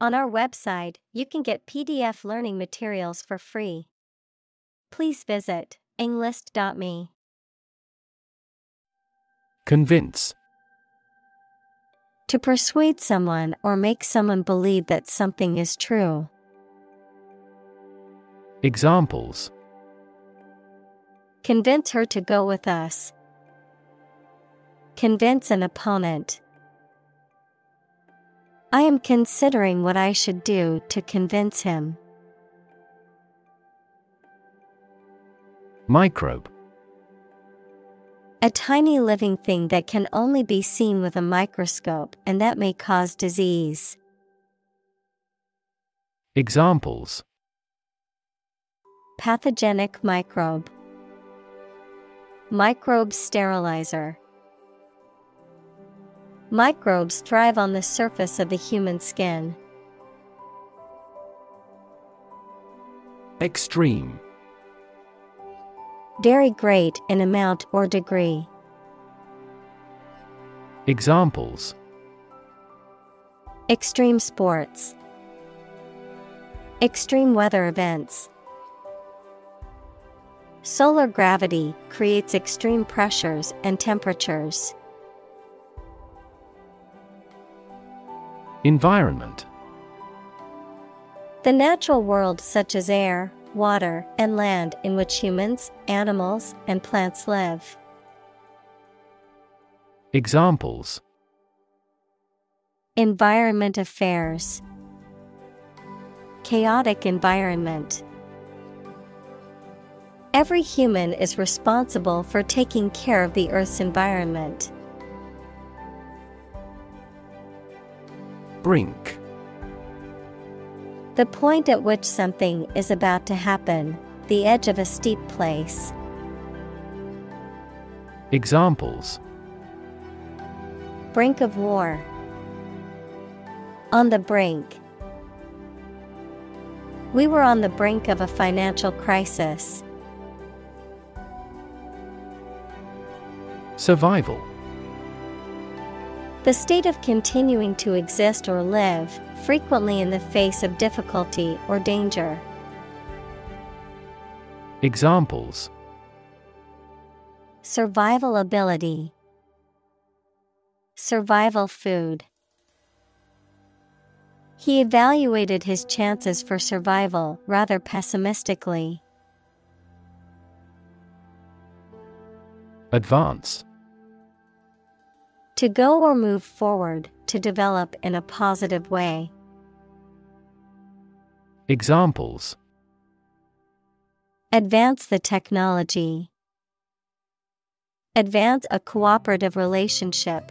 On our website, you can get PDF learning materials for free. Please visit englist.me. Convince. To persuade someone or make someone believe that something is true. Examples Convince her to go with us. Convince an opponent. I am considering what I should do to convince him. Microbe. A tiny living thing that can only be seen with a microscope and that may cause disease. Examples Pathogenic microbe. Microbe sterilizer. Microbes thrive on the surface of the human skin. Extreme. Very great in amount or degree. Examples Extreme sports. Extreme weather events. Solar gravity creates extreme pressures and temperatures. Environment. The natural world, such as air, water, and land in which humans, animals, and plants live. Examples Environment affairs. Chaotic environment. Every human is responsible for taking care of the Earth's environment. Brink. The point at which something is about to happen, the edge of a steep place. Examples Brink of war. On the brink. We were on the brink of a financial crisis. Survival. The state of continuing to exist or live, frequently in the face of difficulty or danger. Examples Survival ability. Survival food. He evaluated his chances for survival rather pessimistically. Advance. To go or move forward, to develop in a positive way. Examples Advance the technology. Advance a cooperative relationship.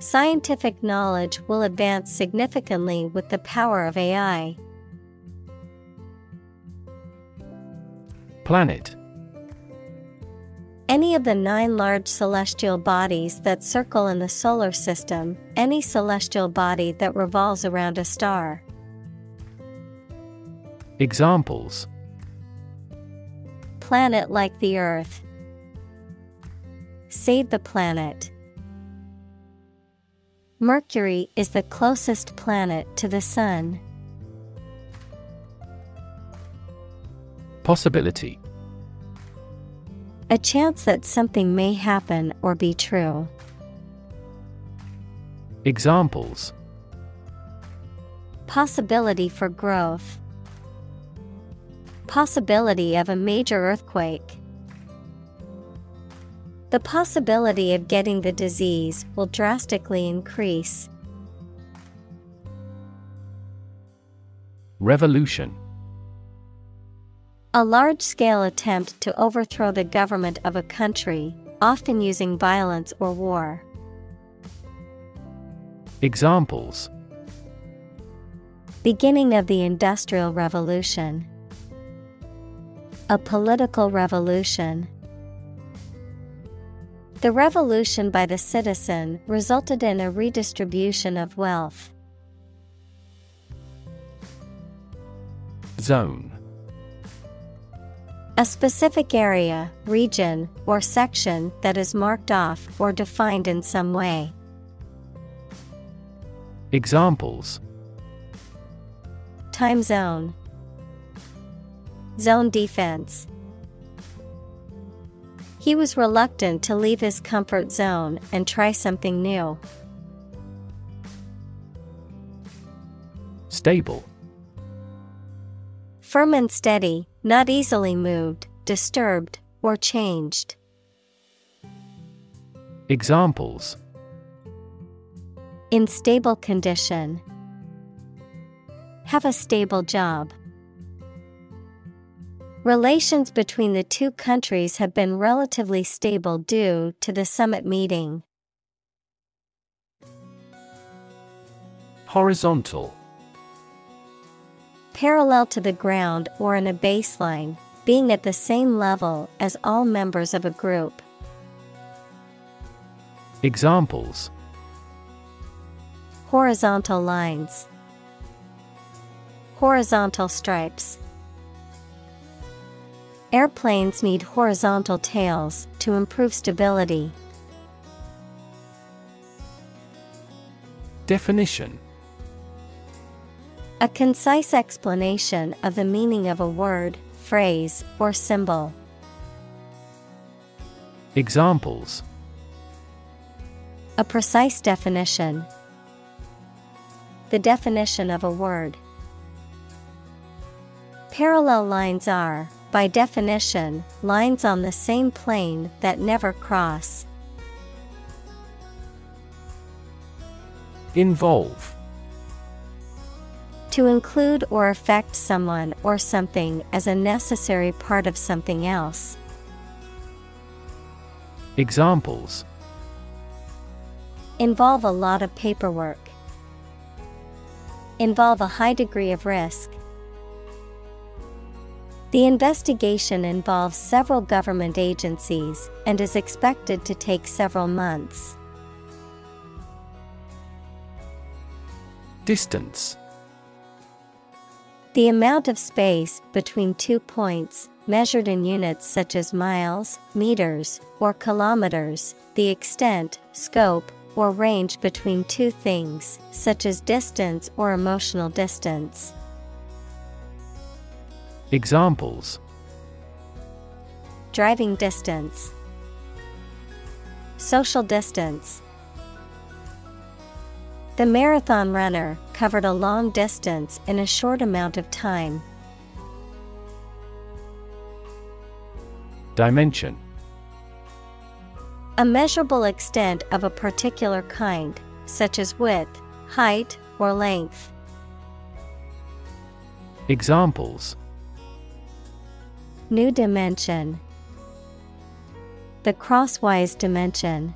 Scientific knowledge will advance significantly with the power of AI. Planet. Any of the nine large celestial bodies that circle in the solar system, any celestial body that revolves around a star. Examples Planet like the Earth. Save the planet. Mercury is the closest planet to the Sun. Possibility. A chance that something may happen or be true. Examples Possibility for growth. Possibility of a major earthquake. The possibility of getting the disease will drastically increase. Revolution. A large scale attempt to overthrow the government of a country, often using violence or war. Examples Beginning of the Industrial Revolution. A political revolution. The revolution by the citizen resulted in a redistribution of wealth. Zone. A specific area, region, or section that is marked off or defined in some way. Examples Time zone, Zone defense. He was reluctant to leave his comfort zone and try something new. Stable Firm and steady, not easily moved, disturbed, or changed. Examples In stable condition. Have a stable job. Relations between the two countries have been relatively stable due to the summit meeting. Horizontal Parallel to the ground or in a baseline, being at the same level as all members of a group. Examples Horizontal lines, Horizontal stripes. Airplanes need horizontal tails to improve stability. Definition A concise explanation of the meaning of a word, phrase, or symbol. Examples A precise definition. The definition of a word. Parallel lines are, by definition, lines on the same plane that never cross. Involve To include or affect someone or something as a necessary part of something else. Examples Involve a lot of paperwork. Involve a high degree of risk. The investigation involves several government agencies and is expected to take several months. Distance The amount of space between two points, measured in units such as miles, meters, or kilometers, the extent, scope, or range between two things, such as distance or emotional distance. Examples Driving distance, Social distance. The marathon runner covered a long distance in a short amount of time. Dimension A measurable extent of a particular kind, such as width, height, or length. Examples New dimension. The crosswise dimension.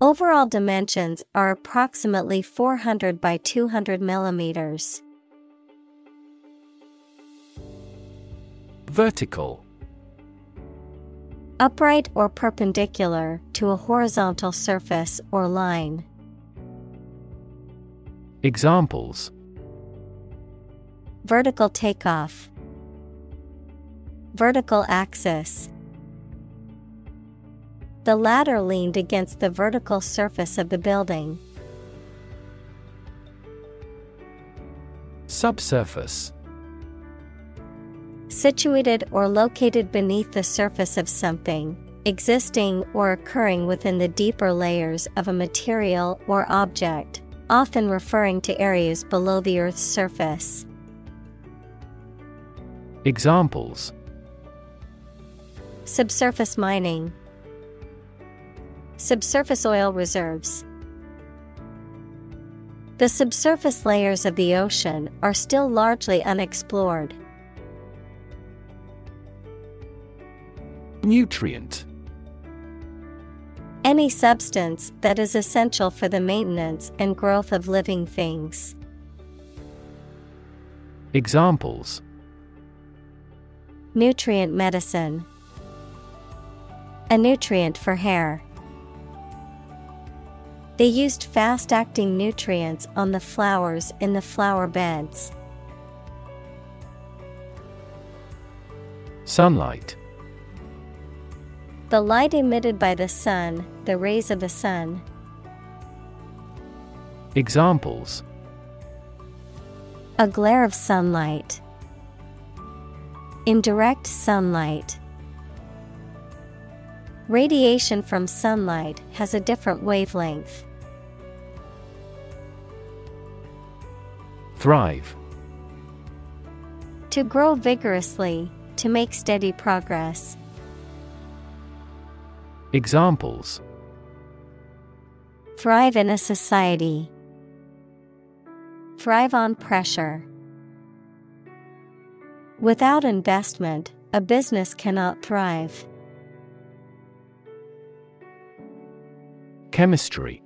Overall dimensions are approximately 400 by 200 millimeters. Vertical Upright or perpendicular to a horizontal surface or line. Examples Vertical takeoff. Vertical axis. The ladder leaned against the vertical surface of the building. Subsurface Situated or located beneath the surface of something, existing or occurring within the deeper layers of a material or object, often referring to areas below the Earth's surface. Examples Subsurface mining, Subsurface oil reserves. The subsurface layers of the ocean are still largely unexplored. Nutrient Any substance that is essential for the maintenance and growth of living things. Examples Nutrient medicine. A nutrient for hair. They used fast acting nutrients on the flowers in the flower beds. Sunlight The light emitted by the sun, the rays of the sun. Examples A glare of sunlight. indirect sunlight. Radiation from sunlight has a different wavelength. Thrive. To grow vigorously, to make steady progress. Examples Thrive in a society. Thrive on pressure. Without investment, a business cannot thrive. Chemistry.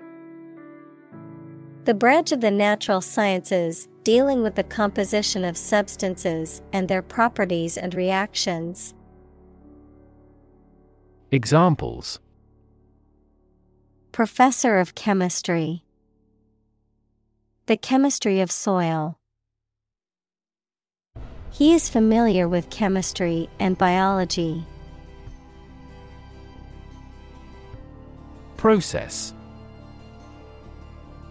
The branch of the natural sciences dealing with the composition of substances and their properties and reactions. Examples Professor of Chemistry. The chemistry of soil. He is familiar with chemistry and biology. Process.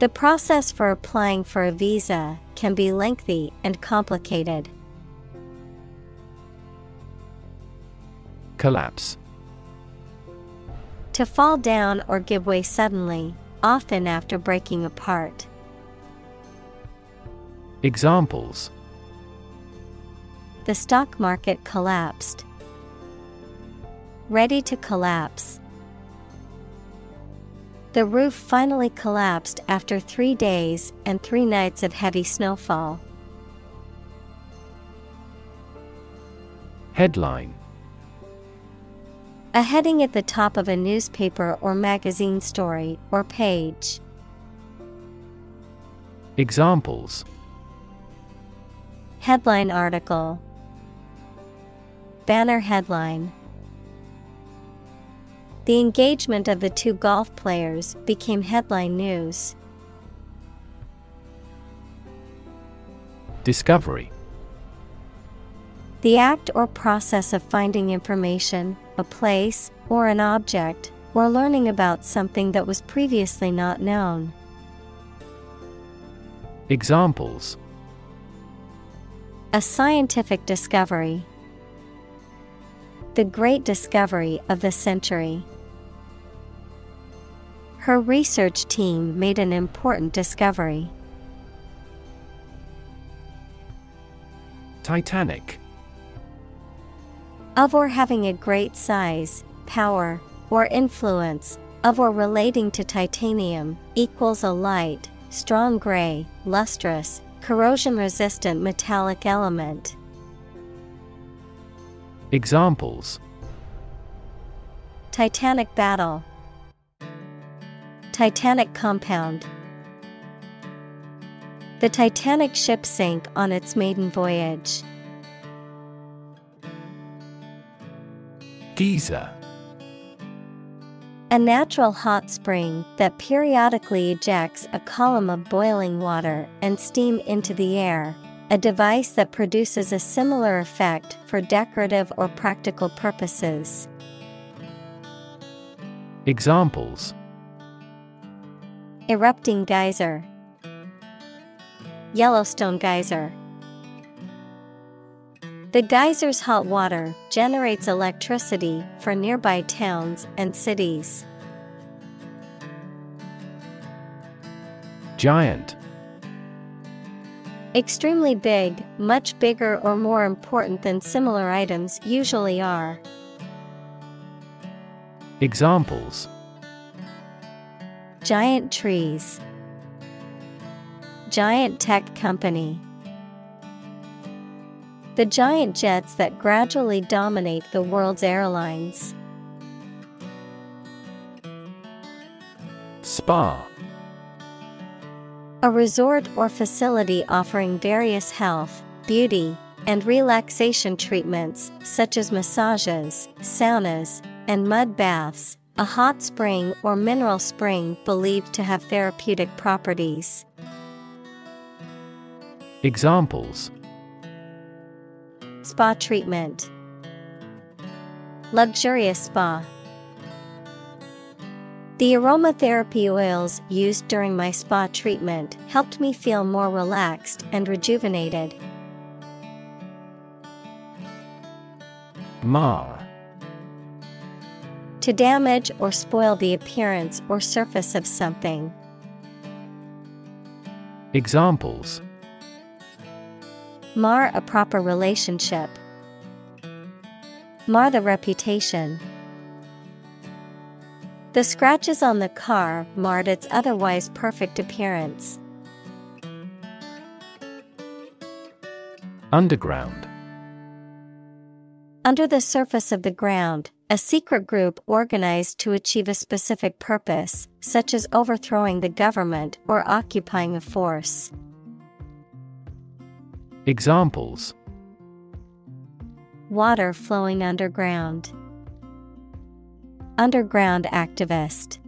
The process for applying for a visa can be lengthy and complicated. Collapse. To fall down or give way suddenly, often after breaking apart. Examples The stock market collapsed. Ready to collapse. The roof finally collapsed after three days and three nights of heavy snowfall. Headline A heading at the top of a newspaper or magazine story or page. Examples Headline article Banner headline The engagement of the two golf players became headline news. Discovery The act or process of finding information, a place, or an object, or learning about something that was previously not known. Examples A scientific discovery. The great discovery of the century. Her research team made an important discovery. Titanic Of or having a great size, power, or influence, of or relating to titanium, equals a light, strong gray, lustrous, corrosion resistant metallic element. Examples Titanic battle, Titanic compound. The Titanic ship sank on its maiden voyage. Geyser A natural hot spring that periodically ejects a column of boiling water and steam into the air, a device that produces a similar effect for decorative or practical purposes. Examples Erupting geyser, Yellowstone geyser. The geyser's hot water generates electricity for nearby towns and cities. Giant Extremely big, much bigger or more important than similar items usually are. Examples Giant trees, Giant tech company. The giant jets that gradually dominate the world's airlines. Spa A resort or facility offering various health, beauty, and relaxation treatments such as massages, saunas, and mud baths, a hot spring or mineral spring believed to have therapeutic properties. Examples Spa treatment, Luxurious spa. The aromatherapy oils used during my spa treatment helped me feel more relaxed and rejuvenated. Mar To damage or spoil the appearance or surface of something. Examples Mar a proper relationship. Mar the reputation. The scratches on the car marred its otherwise perfect appearance. Underground Under the surface of the ground, a secret group organized to achieve a specific purpose, such as overthrowing the government or occupying a force. Examples Water flowing underground. Underground activist.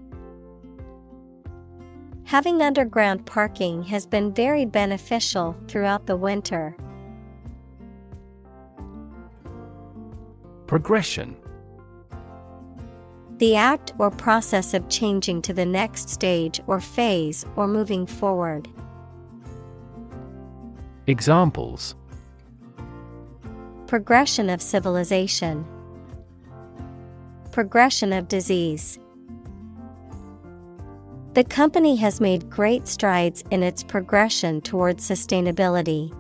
Having underground parking has been very beneficial throughout the winter. Progression The act or process of changing to the next stage or phase or moving forward. Examples Progression of civilization. Progression of disease. The company has made great strides in its progression towards sustainability.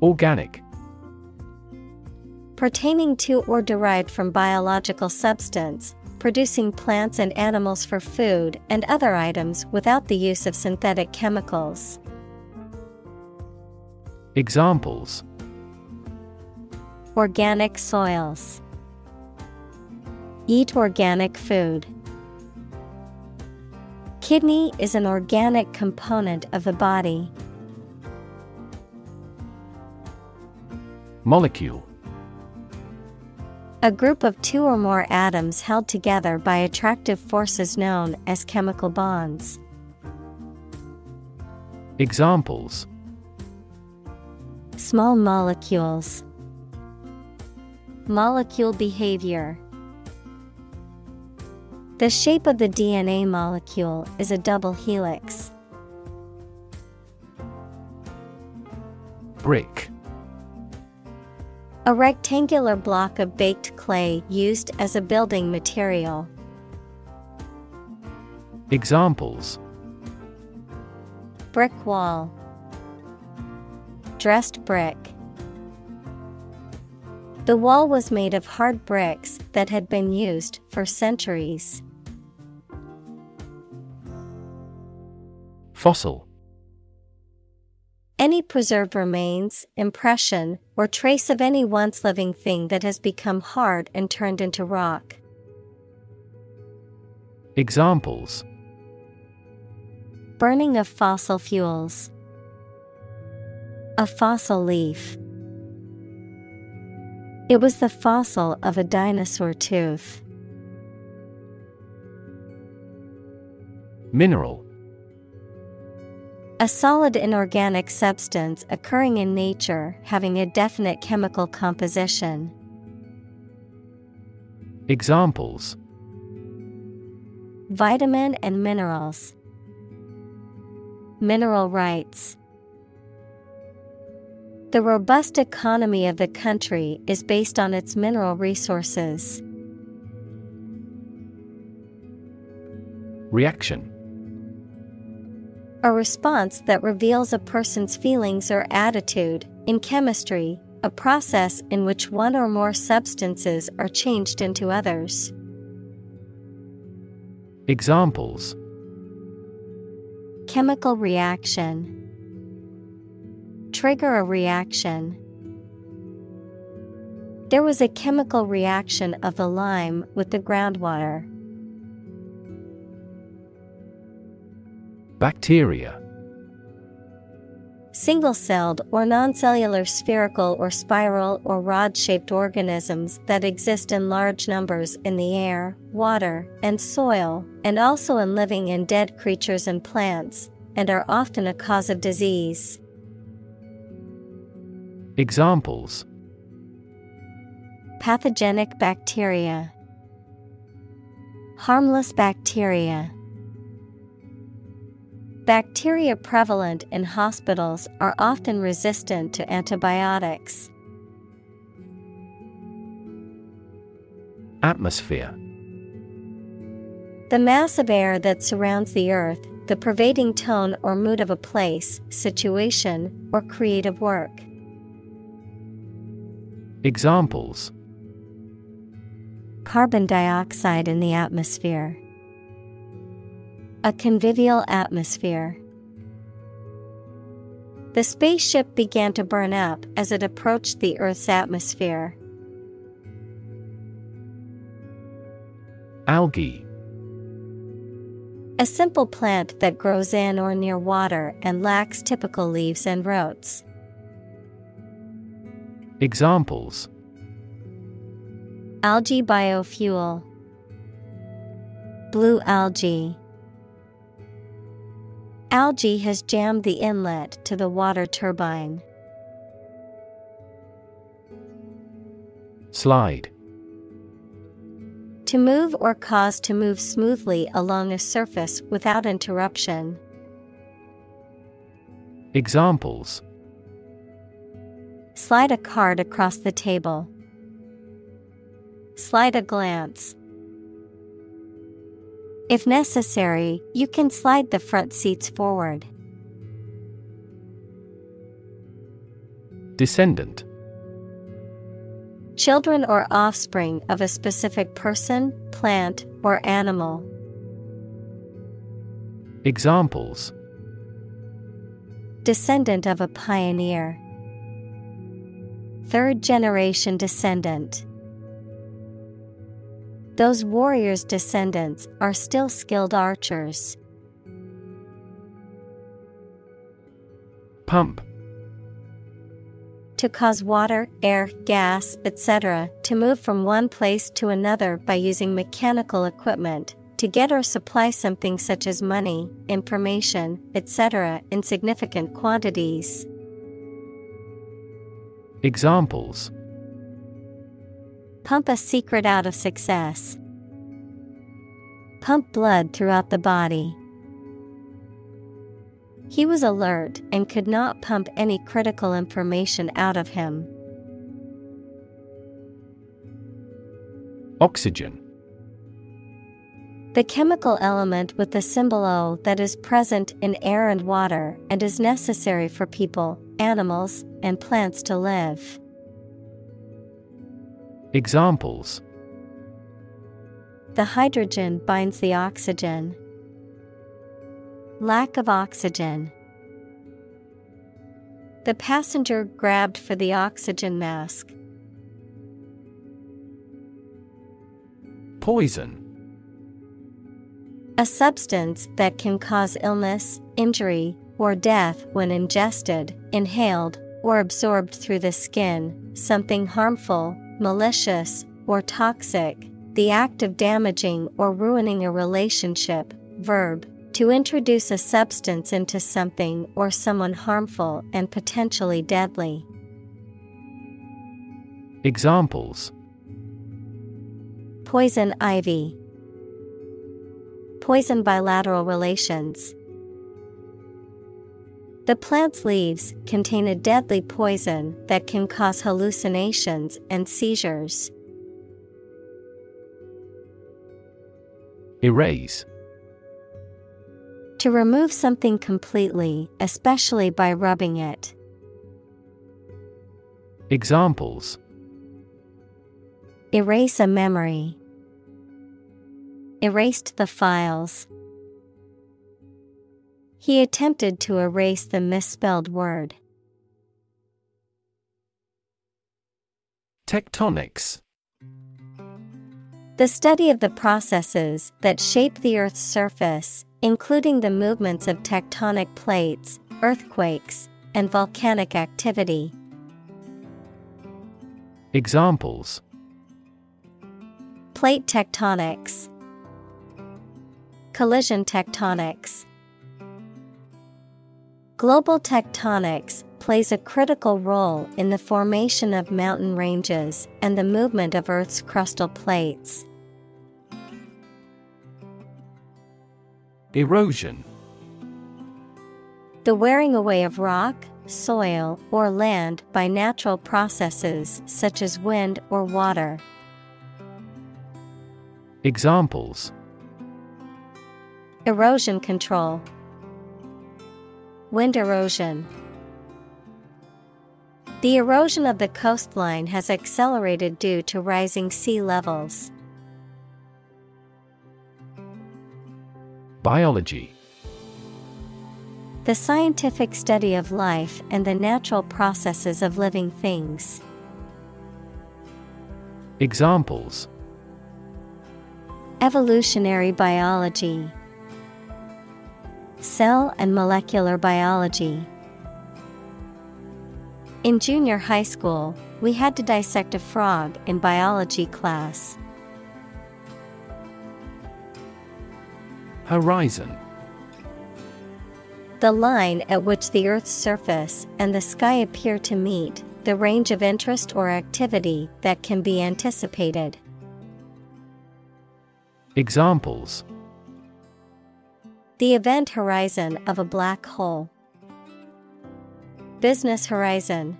Organic Pertaining to or derived from biological substance, producing plants and animals for food and other items without the use of synthetic chemicals. Examples Organic soils. Eat organic food. Kidney is an organic component of the body. Molecule A group of two or more atoms held together by attractive forces known as chemical bonds. Examples Small molecules. Molecule behavior. The shape of the DNA molecule is a double helix. Brick A rectangular block of baked clay used as a building material. Examples Brick wall. Dressed brick. The wall was made of hard bricks that had been used for centuries. Fossil Any preserved remains, impression, or trace of any once living thing that has become hard and turned into rock. Examples Burning of fossil fuels. A fossil leaf. It was the fossil of a dinosaur tooth. Mineral A solid inorganic substance occurring in nature having a definite chemical composition. Examples Vitamin and minerals. Mineral rights. The robust economy of the country is based on its mineral resources. Reaction A response that reveals a person's feelings or attitude, in chemistry, a process in which one or more substances are changed into others. Examples Chemical reaction. Trigger a reaction. There was a chemical reaction of the lime with the groundwater. Bacteria. Single celled or non-cellular spherical or spiral or rod shaped organisms that exist in large numbers in the air, water, and soil, and also in living and dead creatures and plants, and are often a cause of disease. Examples Pathogenic bacteria, Harmless bacteria. Bacteria prevalent in hospitals are often resistant to antibiotics. Atmosphere. The mass of air that surrounds the Earth, the pervading tone or mood of a place, situation, or creative work. Examples Carbon dioxide in the atmosphere. A convivial atmosphere. The spaceship began to burn up as it approached the Earth's atmosphere. Algae. A simple plant that grows in or near water and lacks typical leaves and roots. Examples Algae biofuel. Blue algae. Algae has jammed the inlet to the water turbine. Slide. To move or cause to move smoothly along a surface without interruption. Examples Slide a card across the table. Slide a glance. If necessary, you can slide the front seats forward. Descendant. Children or offspring of a specific person, plant, or animal. Examples Descendant of a pioneer. Third generation descendant. Those warriors' descendants are still skilled archers. Pump. To cause water, air, gas, etc., to move from one place to another by using mechanical equipment, to get or supply something such as money, information, etc., in significant quantities. Examples Pump a secret out of success. Pump blood throughout the body. He was alert and could not pump any critical information out of him. Oxygen. The chemical element with the symbol O that is present in air and water and is necessary for people, animals, and plants to live. Examples The hydrogen binds the oxygen. Lack of oxygen. The passenger grabbed for the oxygen mask. Poison. A substance that can cause illness, injury, or death when ingested, inhaled, or absorbed through the skin, something harmful, malicious, or toxic, the act of damaging or ruining a relationship, verb, to introduce a substance into something or someone harmful and potentially deadly. Examples Poison ivy. Poison bilateral relations. The plant's leaves contain a deadly poison that can cause hallucinations and seizures. Erase. To remove something completely, especially by rubbing it. Examples Erase a memory. Erased the files. He attempted to erase the misspelled word. Tectonics. The study of the processes that shape the Earth's surface, including the movements of tectonic plates, earthquakes, and volcanic activity. Examples Plate tectonics, Collision tectonics. Global tectonics plays a critical role in the formation of mountain ranges and the movement of Earth's crustal plates. Erosion The wearing away of rock, soil, or land by natural processes such as wind or water. Examples Erosion control, Wind erosion. The erosion of the coastline has accelerated due to rising sea levels. Biology The scientific study of life and the natural processes of living things. Examples Evolutionary biology, Cell and molecular biology. In junior high school, we had to dissect a frog in biology class. Horizon The line at which the Earth's surface and the sky appear to meet, the range of interest or activity that can be anticipated. Examples The event horizon of a black hole. Business horizon.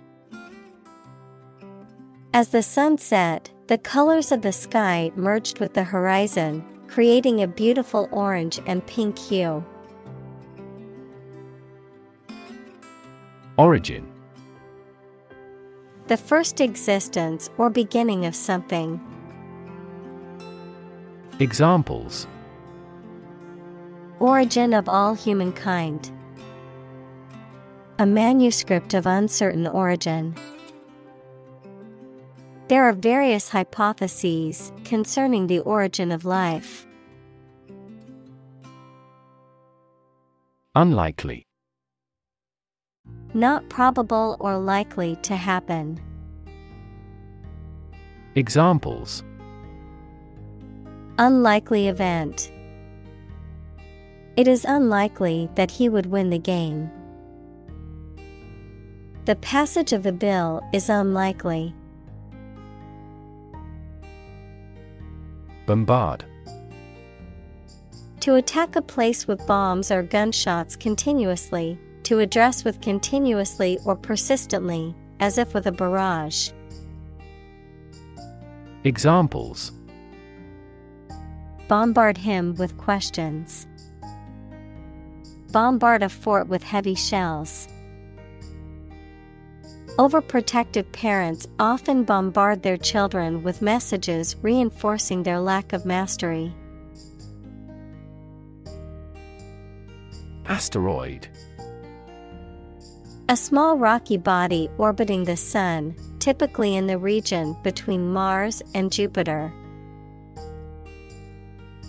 As the sun set, the colors of the sky merged with the horizon, creating a beautiful orange and pink hue. Origin The first existence or beginning of something. Examples Origin of all humankind. A manuscript of uncertain origin. There are various hypotheses concerning the origin of life. Unlikely Not probable or likely to happen. Examples Unlikely event. It is unlikely that he would win the game. The passage of the bill is unlikely. Bombard To attack a place with bombs or gunshots continuously, to address with continuously or persistently, as if with a barrage. Examples Bombard him with questions. Bombard a fort with heavy shells. Overprotective parents often bombard their children with messages reinforcing their lack of mastery. Asteroid A small rocky body orbiting the Sun, typically in the region between Mars and Jupiter.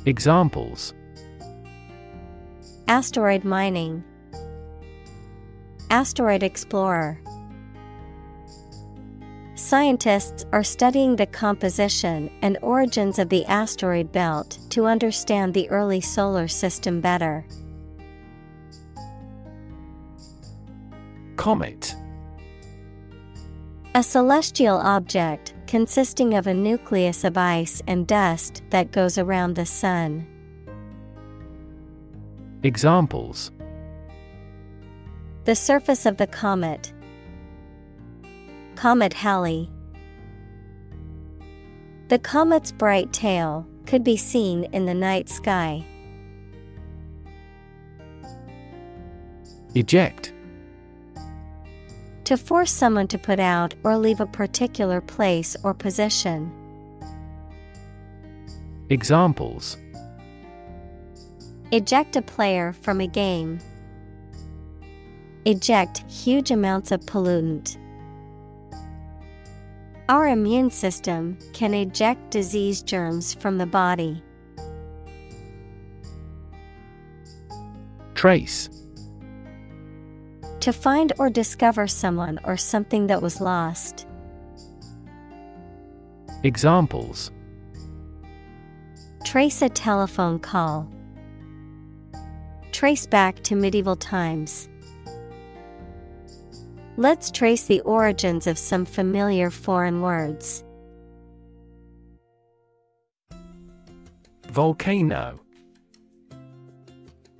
Examples Asteroid mining, Asteroid explorer. Scientists are studying the composition and origins of the asteroid belt to understand the early solar system better. Comet A celestial object consisting of a nucleus of ice and dust that goes around the Sun. Examples The surface of the comet. Comet Halley. The comet's bright tail could be seen in the night sky. Eject To force someone to put out or leave a particular place or position. Examples Eject a player from a game. Eject huge amounts of pollutant. Our immune system can eject disease germs from the body. Trace To find or discover someone or something that was lost. Examples Trace a telephone call. Trace back to medieval times. Let's trace the origins of some familiar foreign words. Volcano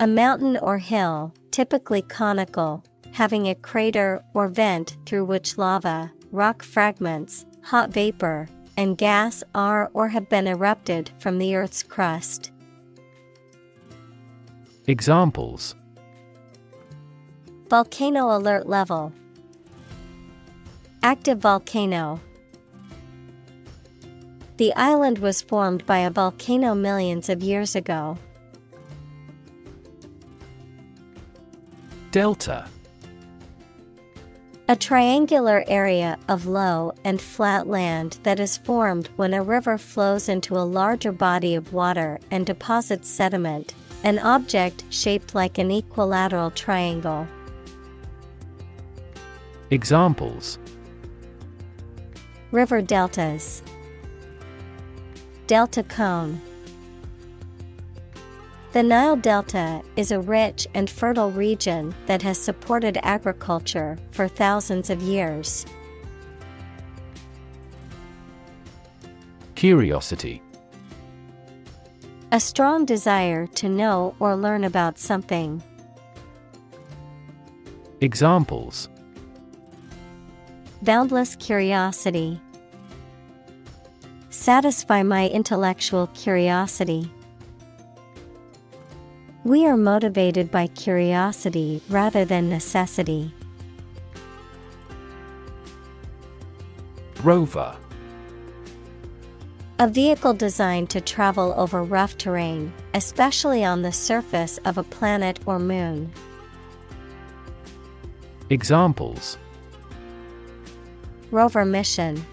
A mountain or hill, typically conical, having a crater or vent through which lava, rock fragments, hot vapor, and gas are or have been erupted from the Earth's crust. Examples Volcano alert level. Active volcano. The island was formed by a volcano millions of years ago. Delta A triangular area of low and flat land that is formed when a river flows into a larger body of water and deposits sediment, an object shaped like an equilateral triangle. Examples River deltas. Delta cone. The Nile Delta is a rich and fertile region that has supported agriculture for thousands of years. Curiosity A strong desire to know or learn about something. Examples Boundless curiosity. Satisfy my intellectual curiosity. We are motivated by curiosity rather than necessity. Rover A vehicle designed to travel over rough terrain, especially on the surface of a planet or moon. Examples Rover mission,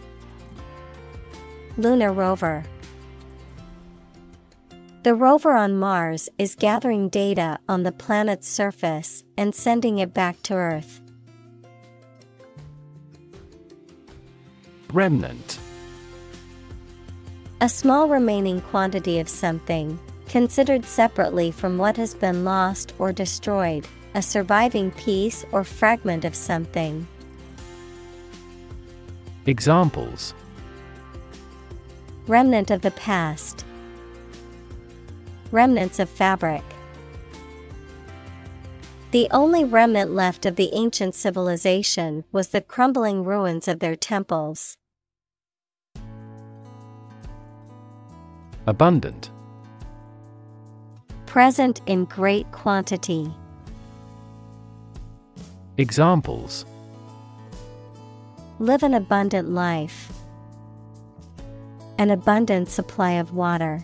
Lunar rover. The rover on Mars is gathering data on the planet's surface and sending it back to Earth. Remnant A small remaining quantity of something, considered separately from what has been lost or destroyed, a surviving piece or fragment of something. Examples Remnant of the past. Remnants of fabric. The only remnant left of the ancient civilization was the crumbling ruins of their temples. Abundant Present in great quantity. Examples Live an abundant life. An abundant supply of water.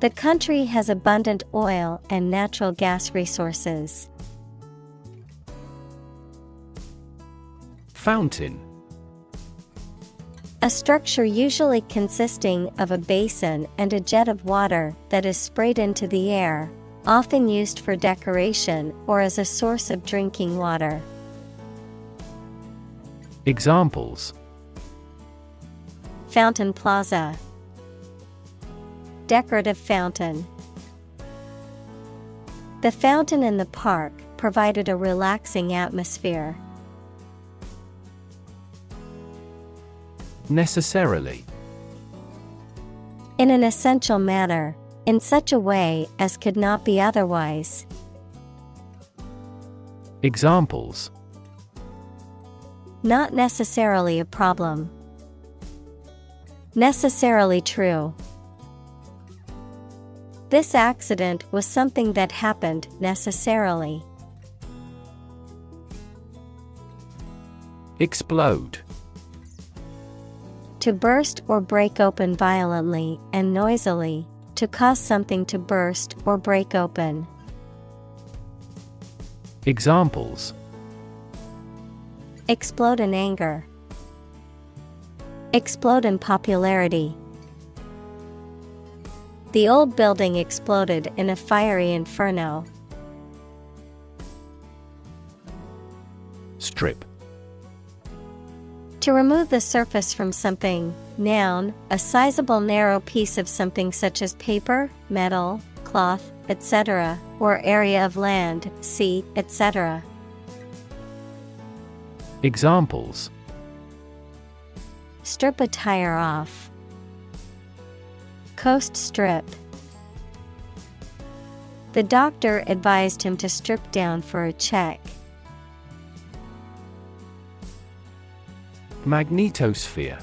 The country has abundant oil and natural gas resources. Fountain A structure usually consisting of a basin and a jet of water that is sprayed into the air, often used for decoration or as a source of drinking water. Examples Fountain Plaza Decorative fountain. The fountain in the park provided a relaxing atmosphere. Necessarily In an essential manner, in such a way as could not be otherwise. Examples Not necessarily a problem. Necessarily true. This accident was something that happened necessarily. Explode To burst or break open violently and noisily, to cause something to burst or break open. Examples Explode in anger. Explode in popularity. The old building exploded in a fiery inferno. Strip. To remove the surface from something, noun, a sizable narrow piece of something such as paper, metal, cloth, etc., or area of land, sea, etc. Examples Strip a tire off. Coast strip. The doctor advised him to strip down for a check. Magnetosphere.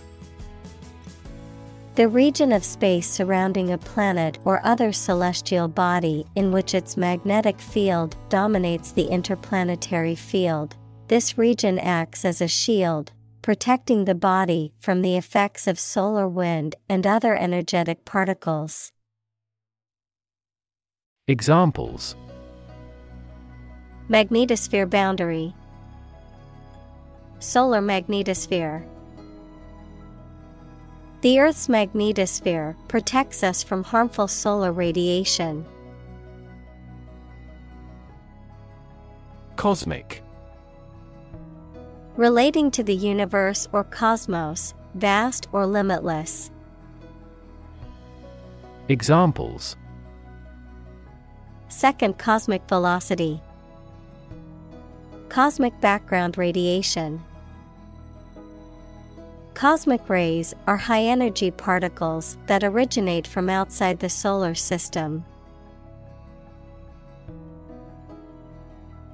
The region of space surrounding a planet or other celestial body in which its magnetic field dominates the interplanetary field. This region acts as a shield, protecting the body from the effects of solar wind and other energetic particles. Examples Magnetosphere boundary, Solar magnetosphere. The Earth's magnetosphere protects us from harmful solar radiation. Cosmic. Relating to the universe or cosmos, vast or limitless. Examples Second cosmic velocity. Cosmic background radiation. Cosmic rays are high energy particles that originate from outside the solar system.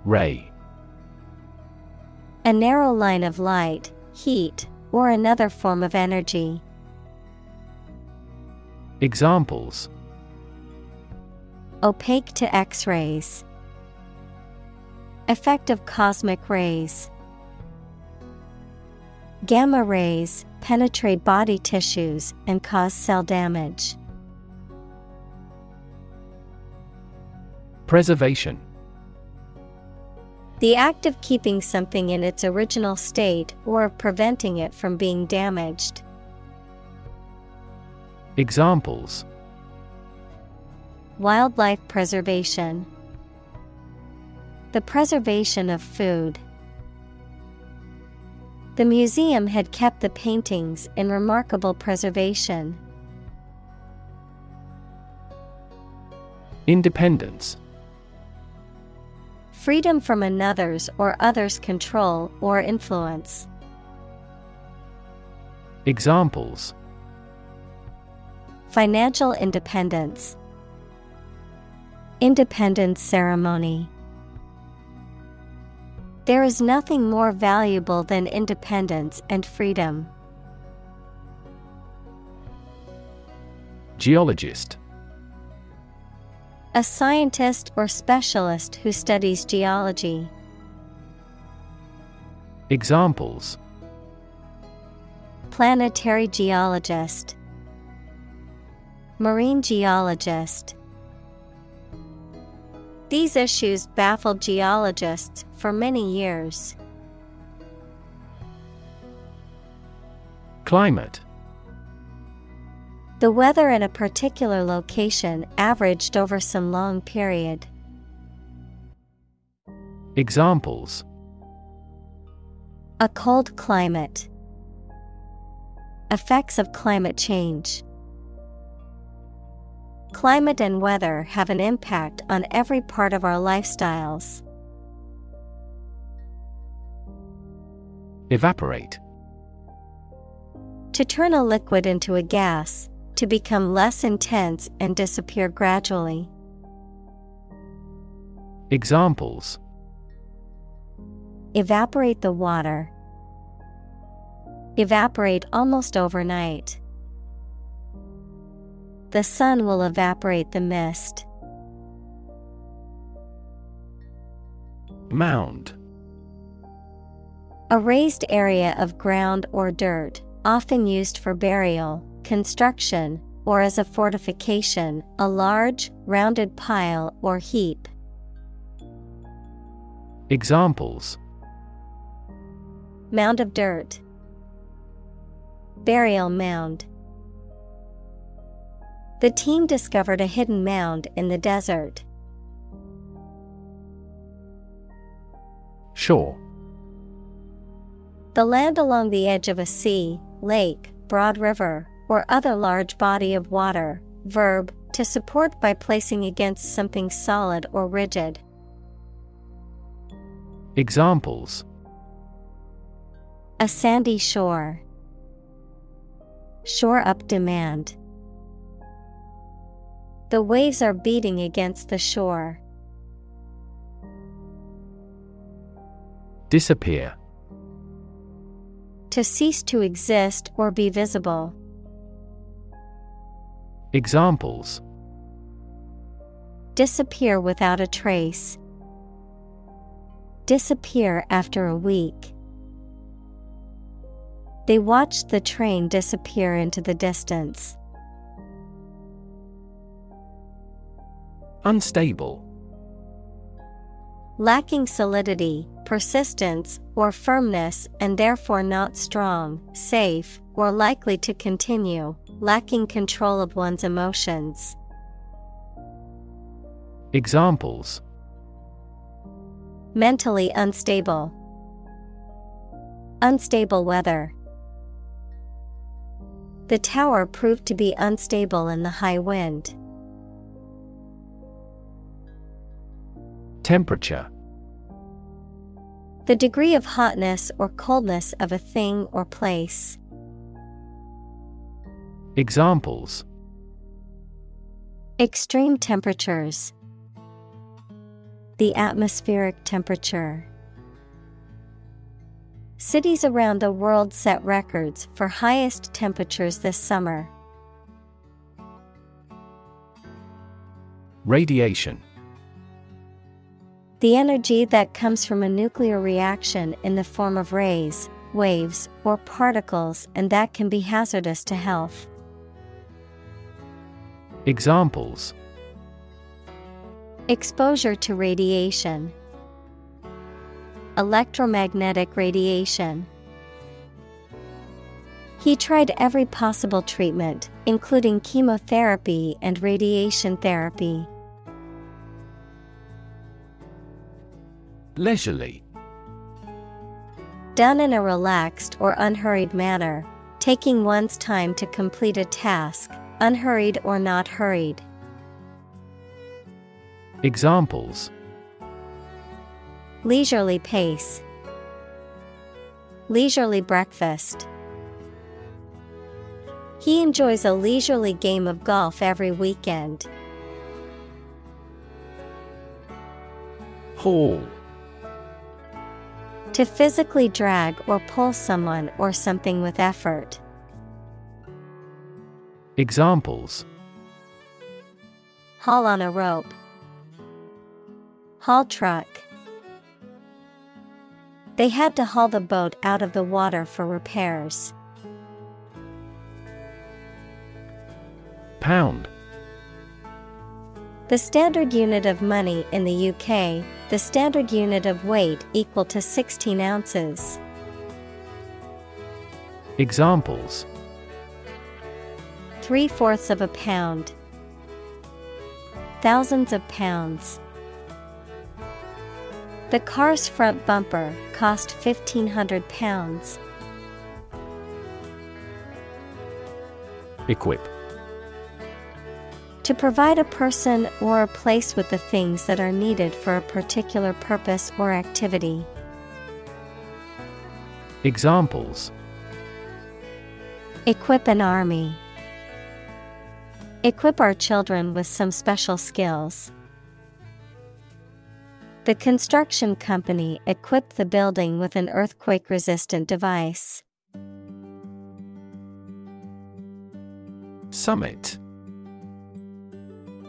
Ray. A narrow line of light, heat, or another form of energy. Examples Opaque to X rays. Effective cosmic rays. Gamma rays penetrate body tissues and cause cell damage. Preservation. The act of keeping something in its original state or of preventing it from being damaged. Examples Wildlife preservation. The preservation of food. The museum had kept the paintings in remarkable preservation. Independence. Freedom from another's or other's control or influence. Examples Financial independence. Independence ceremony. There is nothing more valuable than independence and freedom. Geologist. A scientist or specialist who studies geology. Examples Planetary geologist, Marine geologist. These issues baffled geologists for many years. Climate. The weather in a particular location averaged over some long period. Examples A cold climate. Effects of climate change. Climate and weather have an impact on every part of our lifestyles. Evaporate. To turn a liquid into a gas, to become less intense and disappear gradually. Examples Evaporate the water. Evaporate almost overnight. The sun will evaporate the mist. Mound. A raised area of ground or dirt, often used for burial, construction, or as a fortification, a large, rounded pile or heap. Examples Mound of dirt. Burial mound. The team discovered a hidden mound in the desert. Shore. The land along the edge of a sea, lake, broad river, or other large body of water. Verb, to support by placing against something solid or rigid. Examples A sandy shore. Shore up demand. The waves are beating against the shore. Disappear. To cease to exist or be visible. Examples Disappear without a trace. Disappear after a week. They watched the train disappear into the distance. Unstable. Lacking solidity, persistence, or firmness, and therefore not strong, safe, or likely to continue, lacking control of one's emotions. Examples Mentally unstable, unstable weather. The tower proved to be unstable in the high wind. Temperature. The degree of hotness or coldness of a thing or place. Examples Extreme temperatures. The atmospheric temperature. Cities around the world set records for highest temperatures this summer. Radiation. The energy that comes from a nuclear reaction in the form of rays, waves, or particles and that can be hazardous to health. Examples Exposure to radiation, electromagnetic radiation. He tried every possible treatment, including chemotherapy and radiation therapy. Leisurely. Done in a relaxed or unhurried manner, taking one's time to complete a task, unhurried or not hurried. Examples Leisurely pace, leisurely breakfast. He enjoys a leisurely game of golf every weekend. Haul. To physically drag or pull someone or something with effort. Examples Haul on a rope. Haul truck. They had to haul the boat out of the water for repairs. Pound. The standard unit of money in the UK, the standard unit of weight equal to 16 ounces. Examples Three fourths of a pound. Thousands of pounds. The car's front bumper cost £1,500. Equip. To provide a person or a place with the things that are needed for a particular purpose or activity. Examples Equip an army. Equip our children with some special skills. The construction company equipped the building with an earthquake resistant device. Summit.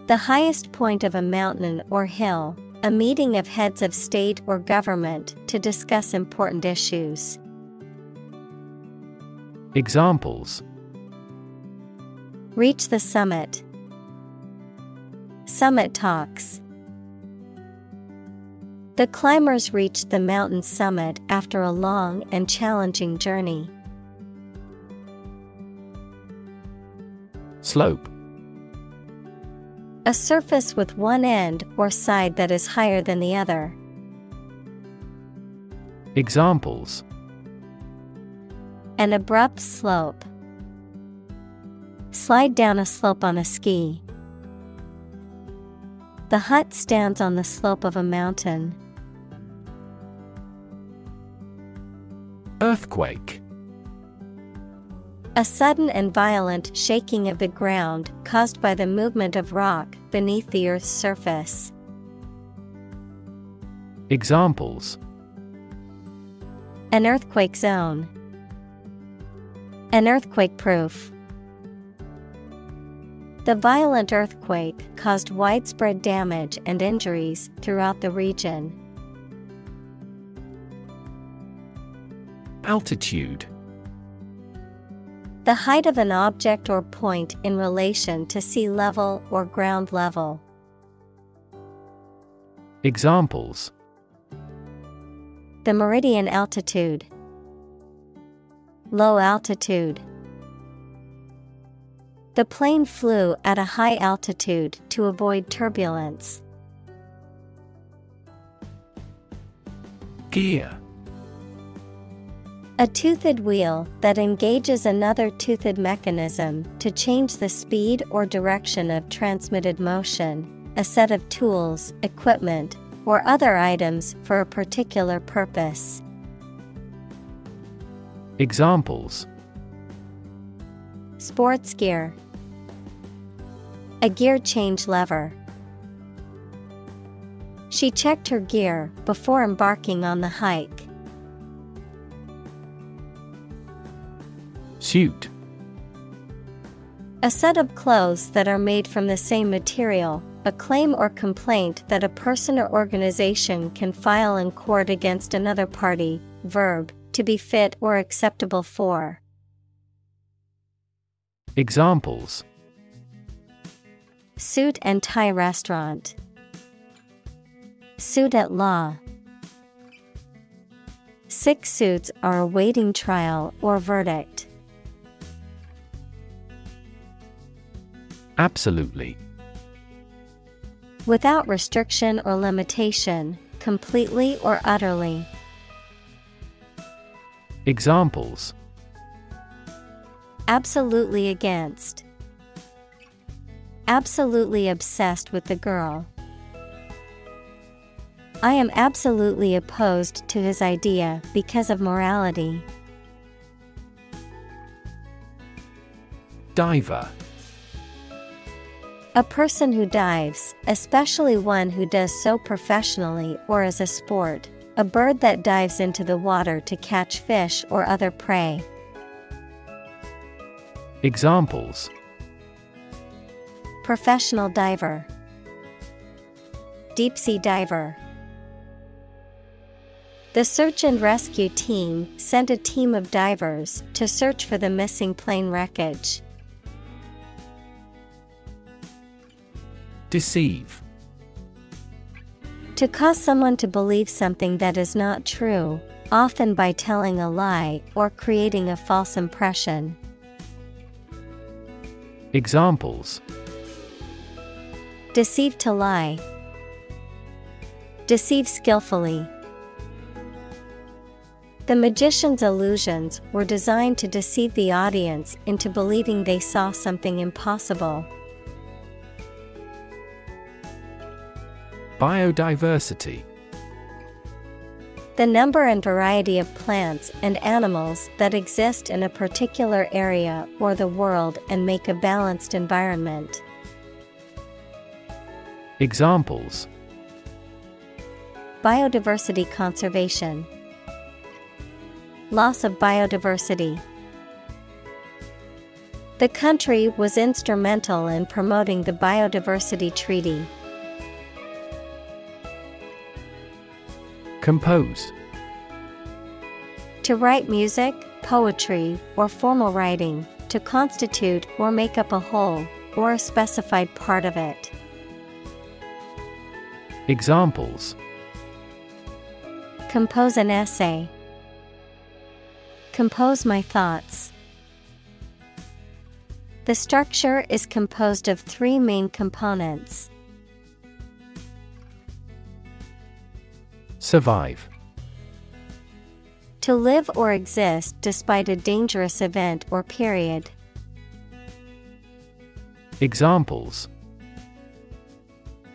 The highest point of a mountain or hill, a meeting of heads of state or government to discuss important issues. Examples Reach the summit. Summit talks. The climbers reached the mountain summit after a long and challenging journey. Slope. A surface with one end or side that is higher than the other. Examples An abrupt slope. Slide down a slope on a ski. The hut stands on the slope of a mountain. Earthquake. A sudden and violent shaking of the ground caused by the movement of rock beneath the earth's surface. Examples An earthquake zone. An earthquake proof. The violent earthquake caused widespread damage and injuries throughout the region. Altitude. The height of an object or point in relation to sea level or ground level. Examples The meridian altitude. Low altitude. The plane flew at a high altitude to avoid turbulence. Gear. A toothed wheel that engages another toothed mechanism to change the speed or direction of transmitted motion, a set of tools, equipment, or other items for a particular purpose. Examples Sports gear. A gear change lever. She checked her gear before embarking on the hike. Suit. A set of clothes that are made from the same material, a claim or complaint that a person or organization can file in court against another party, verb, to be fit or acceptable for. Examples Suit and tie restaurant. Suit at law. Six suits are awaiting trial or verdict. Absolutely. Without restriction or limitation, completely or utterly. Examples Absolutely against. Absolutely obsessed with the girl. I am absolutely opposed to his idea because of morality. Diver. A person who dives, especially one who does so professionally or as a sport, a bird that dives into the water to catch fish or other prey. Examples Professional diver, Deep sea diver. The search and rescue team sent a team of divers to search for the missing plane wreckage. Deceive. To cause someone to believe something that is not true, often by telling a lie or creating a false impression. Examples Deceive to lie. Deceive skillfully. The magician's illusions were designed to deceive the audience into believing they saw something impossible. Biodiversity. The number and variety of plants and animals that exist in a particular area or the world and make a balanced environment. Examples Biodiversity conservation, Loss of biodiversity. The country was instrumental in promoting the Biodiversity Treaty. Compose. To write music, poetry, or formal writing, to constitute or make up a whole, or a specified part of it. Examples Compose an essay. Compose my thoughts. The structure is composed of three main components. Survive. To live or exist despite a dangerous event or period. Examples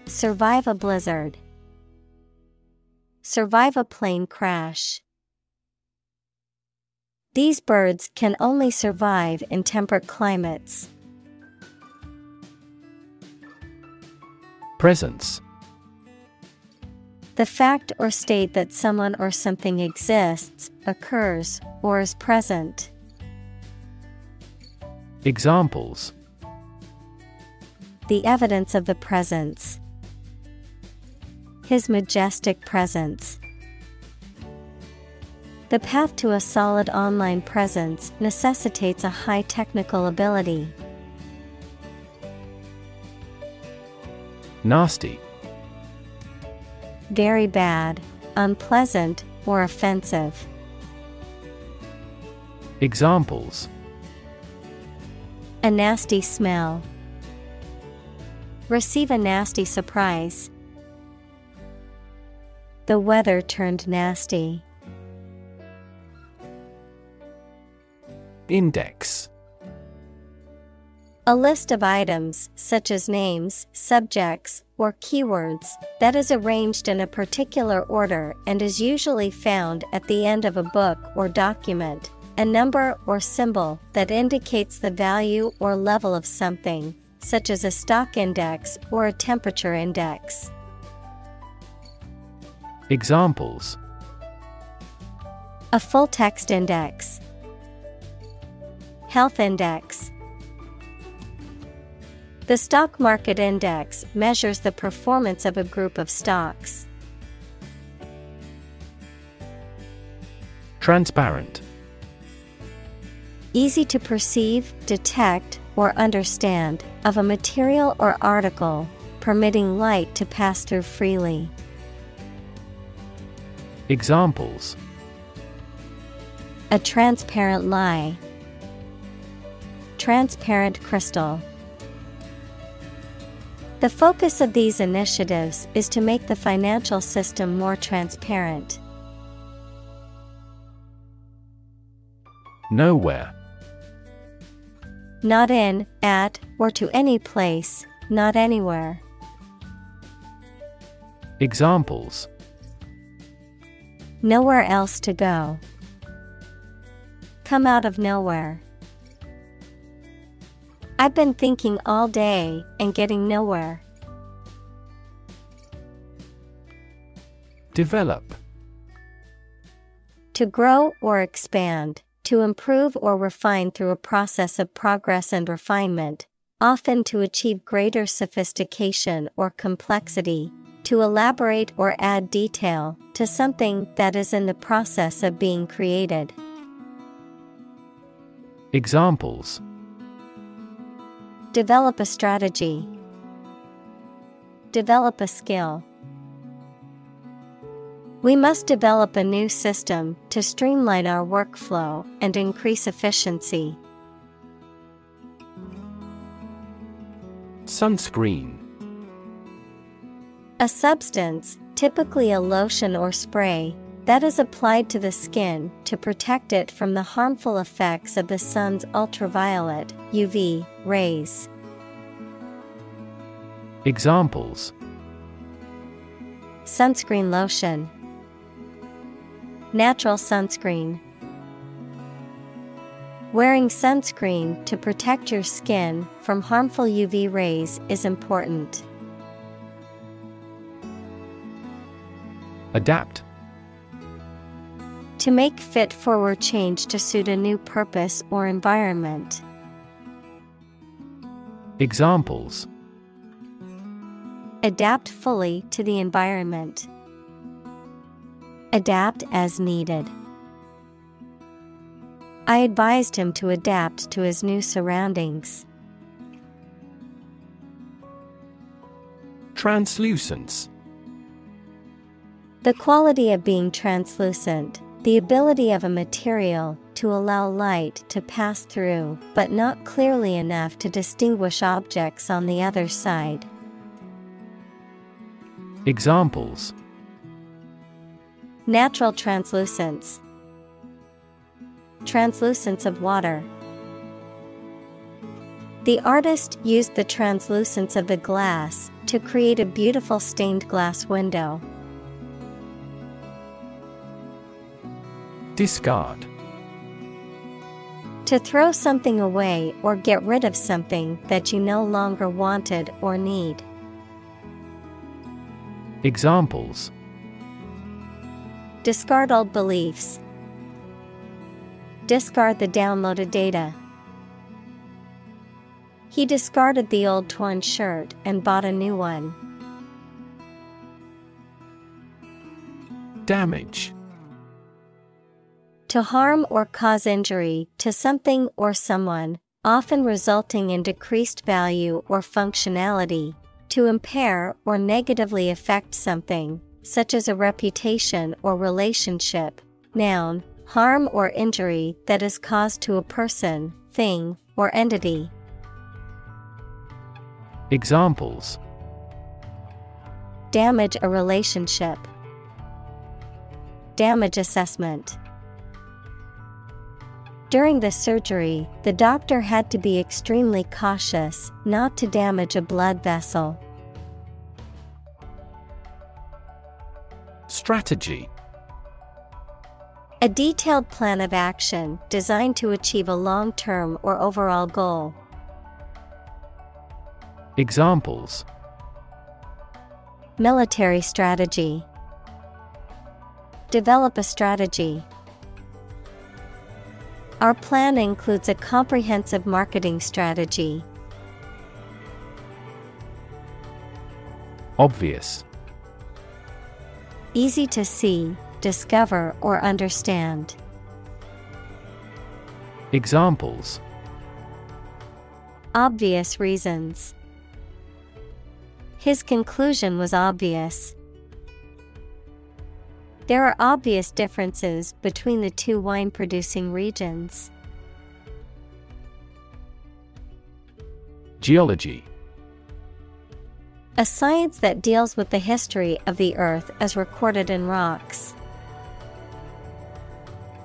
Survive a blizzard. Survive a plane crash. These birds can only survive in temperate climates. Presence. The fact or state that someone or something exists, occurs, or is present. Examples The evidence of the presence. His majestic presence. The path to a solid online presence necessitates a high technical ability. Nasty. Very bad, unpleasant, or offensive. Examples A nasty smell. Receive a nasty surprise. The weather turned nasty. Index. A list of items, such as names, subjects, or keywords, that is arranged in a particular order and is usually found at the end of a book or document. A number or symbol that indicates the value or level of something, such as a stock index or a temperature index. Examples A full text index, Health index. The stock market index measures the performance of a group of stocks. Transparent. Easy to perceive, detect, or understand, of a material or article, permitting light to pass through freely. Examples A transparent lie, transparent crystal. The focus of these initiatives is to make the financial system more transparent. Nowhere. Not in, at, or to any place, not anywhere. Examples Nowhere else to go. Come out of nowhere. I've been thinking all day and getting nowhere. Develop. To grow or expand, to improve or refine through a process of progress and refinement, often to achieve greater sophistication or complexity, to elaborate or add detail to something that is in the process of being created. Examples Develop a strategy. Develop a skill. We must develop a new system to streamline our workflow and increase efficiency. Sunscreen. A substance, typically a lotion or spray, that is applied to the skin to protect it from the harmful effects of the sun's ultraviolet UV rays. Examples Sunscreen lotion, Natural sunscreen. Wearing sunscreen to protect your skin from harmful UV rays is important. Adapt. To make fit forward change to suit a new purpose or environment. Examples Adapt fully to the environment. Adapt as needed. I advised him to adapt to his new surroundings. Translucence. The quality of being translucent, the ability of a material to allow light to pass through, but not clearly enough to distinguish objects on the other side. Examples Natural translucence, Translucence of water. The artist used the translucence of the glass to create a beautiful stained glass window. Discard To throw something away or get rid of something that you no longer wanted or need. Examples Discard old beliefs. Discard the downloaded data. He discarded the old torn shirt and bought a new one. Damage To harm or cause injury to something or someone, often resulting in decreased value or functionality. To impair or negatively affect something, such as a reputation or relationship. Noun, harm or injury that is caused to a person, thing, or entity. Examples Damage a relationship. Damage assessment. During the surgery, the doctor had to be extremely cautious not to damage a blood vessel. Strategy A detailed plan of action designed to achieve a long term or overall goal. Examples Military strategy. Develop a strategy. Our plan includes a comprehensive marketing strategy. Obvious Easy to see, discover, or understand. Examples Obvious reasons. His conclusion was obvious. There are obvious differences between the two wine producing regions. Geology A science that deals with the history of the earth as recorded in rocks.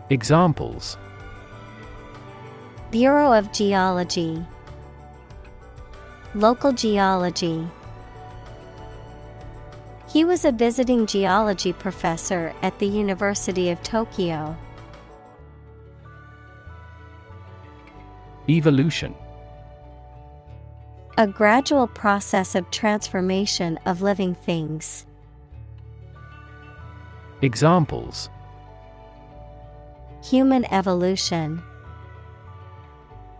Examples Bureau of Geology, Local Geology. He was a visiting geology professor at the University of Tokyo. Evolution A gradual process of transformation of living things. Examples Human evolution,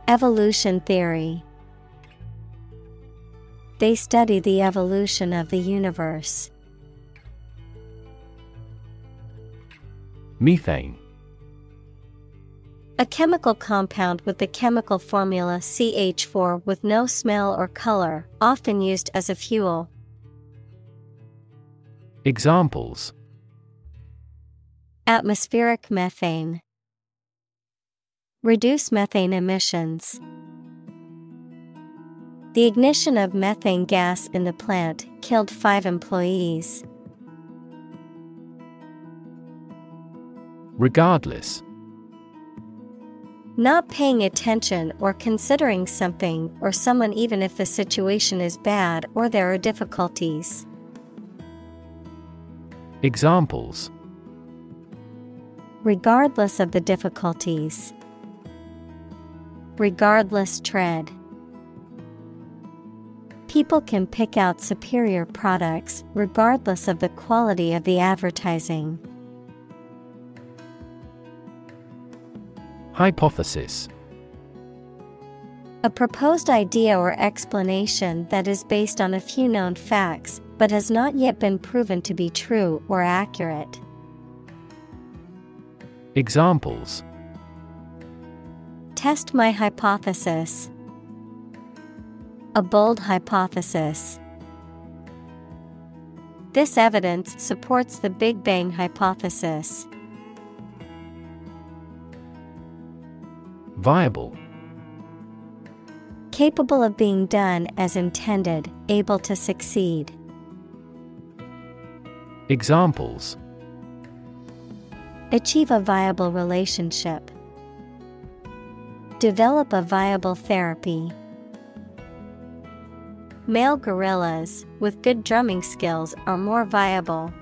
Evolution theory. They study the evolution of the universe. Methane A chemical compound with the chemical formula CH4 with no smell or color, often used as a fuel. Examples Atmospheric methane. Reduce methane emissions. The ignition of methane gas in the plant killed five employees. Regardless Not paying attention or considering something or someone, even if the situation is bad or there are difficulties. Examples Regardless of the difficulties. Regardless tread. People can pick out superior products regardless of the quality of the advertising. Hypothesis A proposed idea or explanation that is based on a few known facts but has not yet been proven to be true or accurate. Examples Test my hypothesis. A bold hypothesis. This evidence supports the Big Bang hypothesis. Viable. Capable of being done as intended, able to succeed. Examples Achieve a viable relationship. Develop a viable therapy. Male gorillas with good drumming skills are more viable.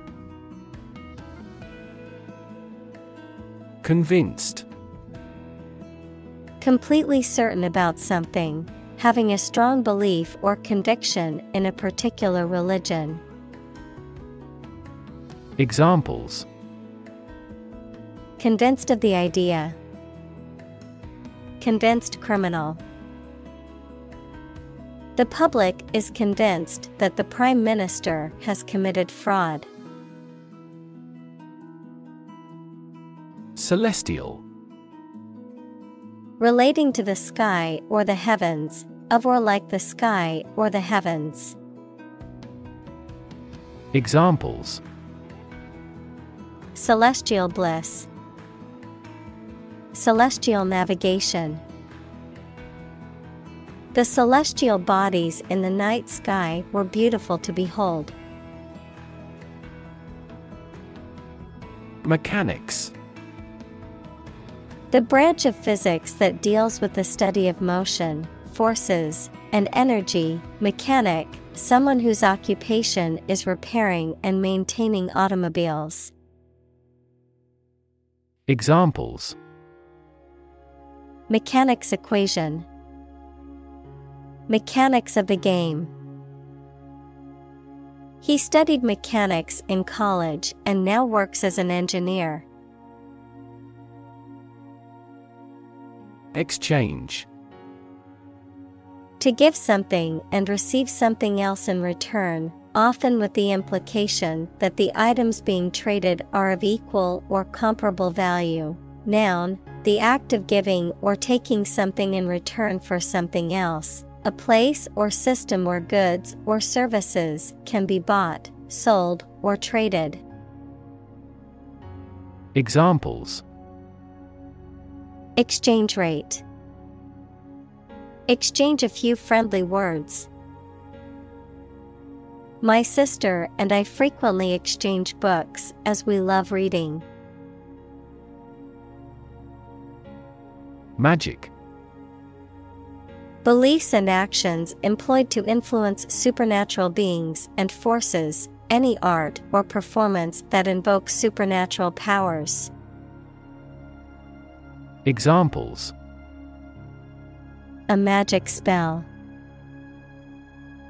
Convinced. Completely certain about something, having a strong belief or conviction in a particular religion. Examples Convinced of the idea. Convinced criminal. The public is convinced that the Prime Minister has committed fraud. Celestial. Relating to the sky or the heavens, of or like the sky or the heavens. Examples Celestial bliss. Celestial navigation. The celestial bodies in the night sky were beautiful to behold. Mechanics. The branch of physics that deals with the study of motion, forces, and energy, mechanic, someone whose occupation is repairing and maintaining automobiles. Examples Mechanics equation. Mechanics of the game. He studied mechanics in college and now works as an engineer. Exchange. To give something and receive something else in return, often with the implication that the items being traded are of equal or comparable value. Noun, the act of giving or taking something in return for something else, a place or system where goods or services can be bought, sold, or traded. Examples Exchange rate. Exchange a few friendly words. My sister and I frequently exchange books as we love reading. Magic. Beliefs and actions employed to influence supernatural beings and forces, any art or performance that invokes supernatural powers. Examples A magic spell.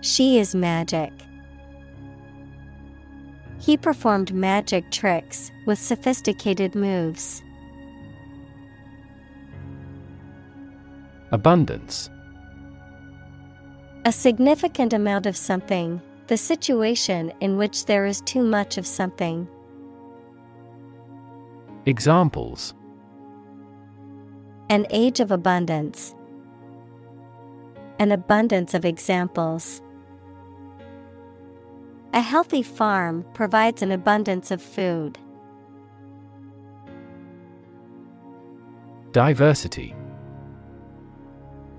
She is magic. He performed magic tricks with sophisticated moves. Abundance. A significant amount of something, the situation in which there is too much of something. Examples An age of abundance. An abundance of examples. A healthy farm provides an abundance of food. Diversity.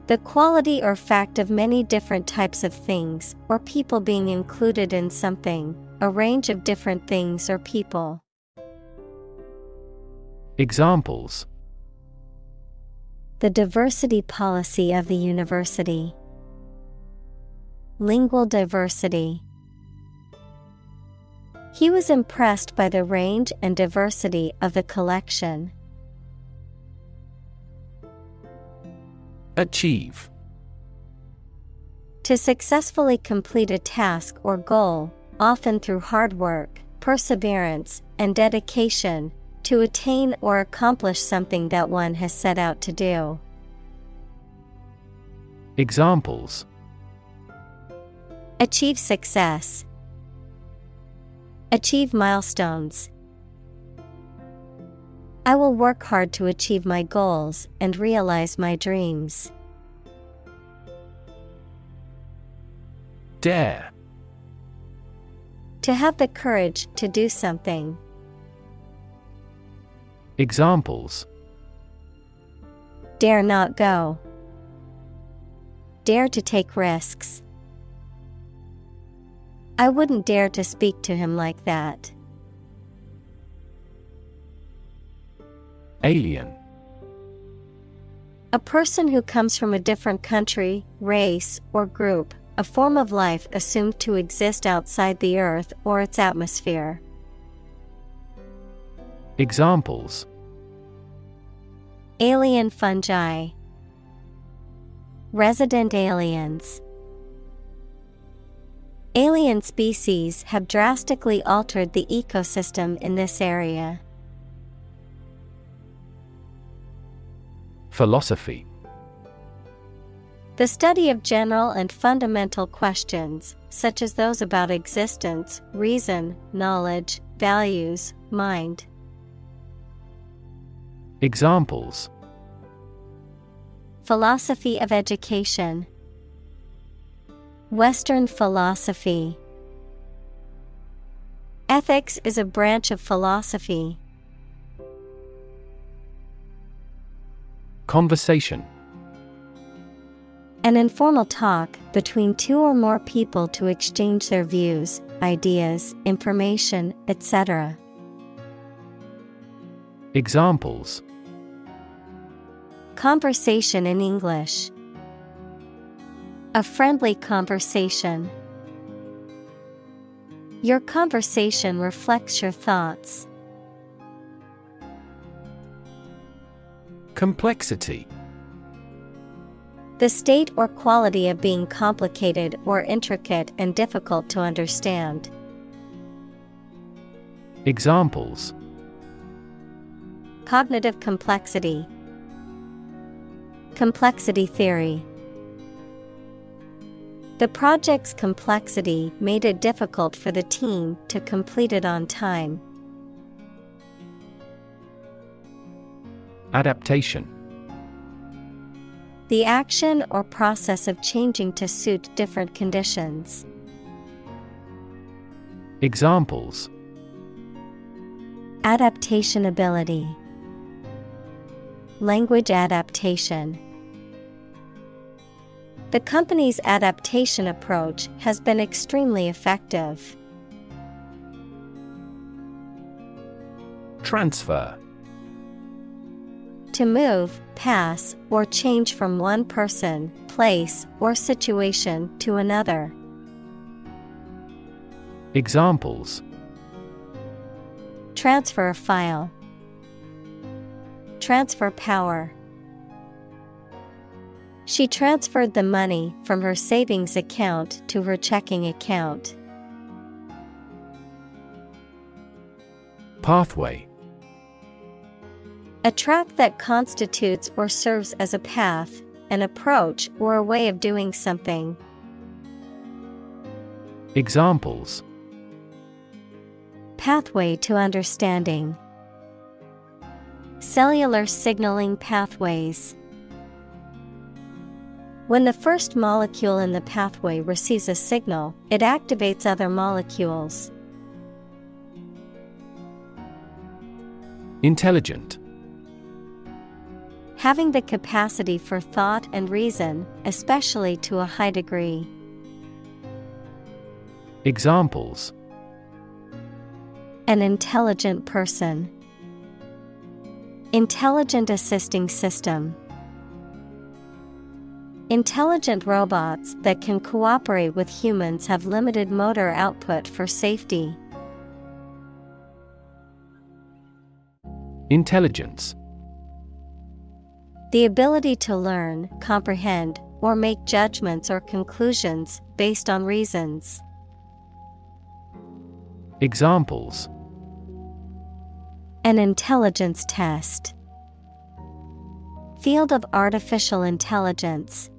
The quality or fact of many different types of things or people being included in something, a range of different things or people. Examples The diversity policy of the university. Lingual diversity. He was impressed by the range and diversity of the collection. Achieve. To successfully complete a task or goal, often through hard work, perseverance, and dedication, to attain or accomplish something that one has set out to do. Examples Achieve success. Achieve milestones. I will work hard to achieve my goals and realize my dreams. Dare. To have the courage to do something. Examples Dare not go. Dare to take risks. I wouldn't dare to speak to him like that. Alien A person who comes from a different country, race, or group, a form of life assumed to exist outside the Earth or its atmosphere. Examples Alien fungi, Resident aliens. Alien species have drastically altered the ecosystem in this area. Philosophy The study of general and fundamental questions, such as those about existence, reason, knowledge, values, mind. Examples Philosophy of education, Western philosophy. Ethics is a branch of philosophy. Conversation An informal talk between two or more people to exchange their views, ideas, information, etc. Examples Conversation in English. A friendly conversation. Your conversation reflects your thoughts. Complexity The state or quality of being complicated or intricate and difficult to understand. Examples Cognitive complexity. Complexity theory. The project's complexity made it difficult for the team to complete it on time. Adaptation The action or process of changing to suit different conditions. Examples Adaptation ability. Language adaptation. The company's adaptation approach has been extremely effective. Transfer To move, pass, or change from one person, place, or situation to another. Examples Transfer a file. Transfer power. She transferred the money from her savings account to her checking account. Pathway A track that constitutes or serves as a path, an approach, or a way of doing something. Examples Pathway to understanding. Cellular signaling pathways. When the first molecule in the pathway receives a signal, it activates other molecules. Intelligent Having the capacity for thought and reason, especially to a high degree. Examples An intelligent person. Intelligent assisting system. Intelligent robots that can cooperate with humans have limited motor output for safety. Intelligence The ability to learn, comprehend, or make judgments or conclusions based on reasons. Examples An intelligence test. Field of artificial intelligence.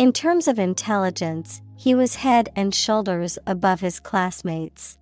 In terms of intelligence, he was head and shoulders above his classmates.